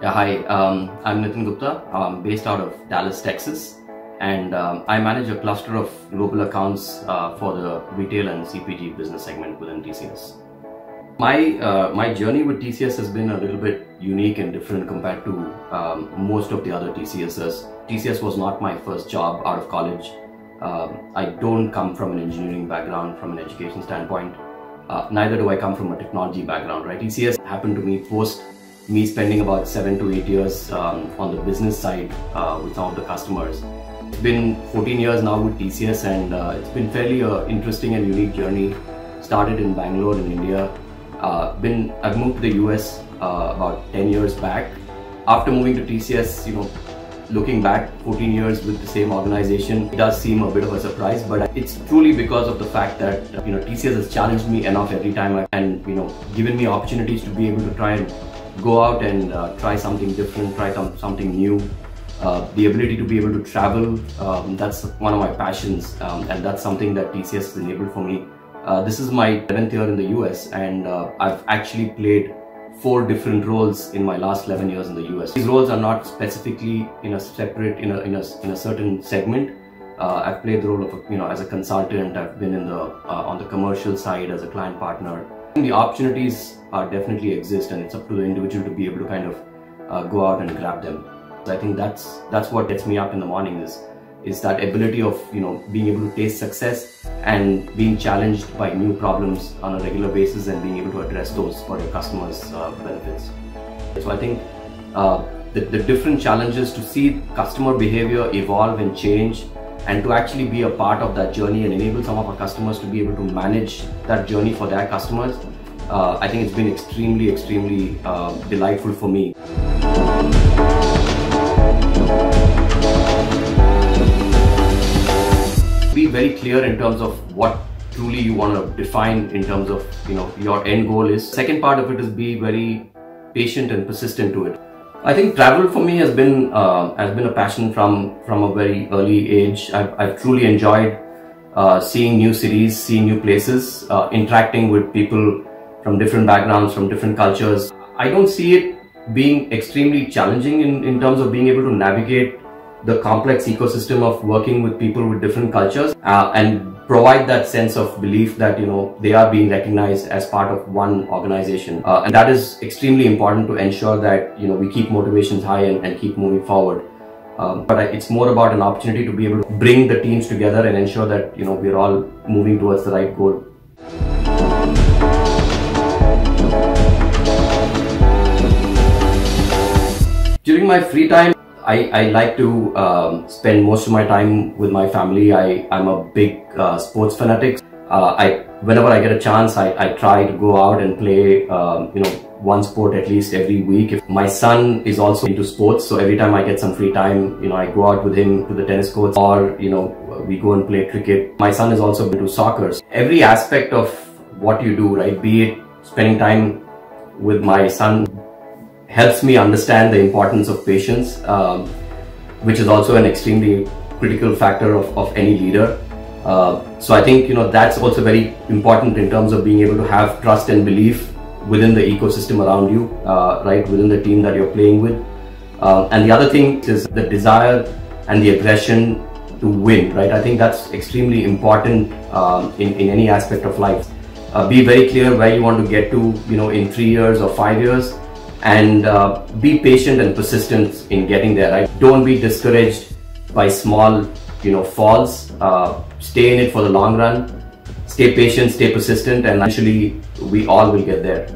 Yeah, hi, um, I'm Nitin Gupta. I'm based out of Dallas, Texas, and um, I manage a cluster of global accounts uh, for the retail and CPG business segment within TCS. My uh, my journey with TCS has been a little bit unique and different compared to um, most of the other TCSs. TCS was not my first job out of college. Um, I don't come from an engineering background from an education standpoint. Uh, neither do I come from a technology background, right? TCS happened to me post me spending about seven to eight years um, on the business side uh, with some of the customers. It's been 14 years now with TCS and uh, it's been fairly uh, interesting and unique journey. Started in Bangalore in India. Uh, been I've moved to the US uh, about 10 years back. After moving to TCS, you know, looking back 14 years with the same organization, it does seem a bit of a surprise, but it's truly because of the fact that you know TCS has challenged me enough every time and you know given me opportunities to be able to try and go out and uh, try something different, try something new. Uh, the ability to be able to travel, um, that's one of my passions um, and that's something that TCS has enabled for me. Uh, this is my 11th year in the US and uh, I've actually played four different roles in my last 11 years in the US. These roles are not specifically in a separate, in a, in a, in a certain segment. Uh, I've played the role of, a, you know, as a consultant, I've been in the, uh, on the commercial side as a client partner, the opportunities are definitely exist and it's up to the individual to be able to kind of uh, go out and grab them. So I think that's that's what gets me up in the morning is is that ability of you know being able to taste success and being challenged by new problems on a regular basis and being able to address those for your customers' uh, benefits. So I think uh, the, the different challenges to see customer behavior evolve and change and to actually be a part of that journey and enable some of our customers to be able to manage that journey for their customers, uh, I think it's been extremely, extremely uh, delightful for me. Be very clear in terms of what truly you want to define in terms of you know your end goal is. Second part of it is be very patient and persistent to it. I think travel for me has been uh, has been a passion from from a very early age. I've, I've truly enjoyed uh, seeing new cities, seeing new places, uh, interacting with people from different backgrounds, from different cultures. I don't see it being extremely challenging in, in terms of being able to navigate the complex ecosystem of working with people with different cultures uh, and provide that sense of belief that you know they are being recognized as part of one organization. Uh, and that is extremely important to ensure that you know we keep motivations high and, and keep moving forward. Um, but it's more about an opportunity to be able to bring the teams together and ensure that you know we're all moving towards the right goal during my free time I, I like to um, spend most of my time with my family. I, I'm a big uh, sports fanatic. Uh, I, whenever I get a chance, I, I try to go out and play, um, you know, one sport at least every week. If my son is also into sports, so every time I get some free time, you know, I go out with him to the tennis courts or, you know, we go and play cricket. My son is also into soccer. Every aspect of what you do, right, be it spending time with my son helps me understand the importance of patience, um, which is also an extremely critical factor of, of any leader. Uh, so I think you know that's also very important in terms of being able to have trust and belief within the ecosystem around you, uh, right, within the team that you're playing with. Uh, and the other thing is the desire and the aggression to win, right? I think that's extremely important um, in, in any aspect of life. Uh, be very clear where you want to get to, you know, in three years or five years and uh, be patient and persistent in getting there right? Don't be discouraged by small you know falls. Uh, stay in it for the long run. Stay patient stay persistent and actually we all will get there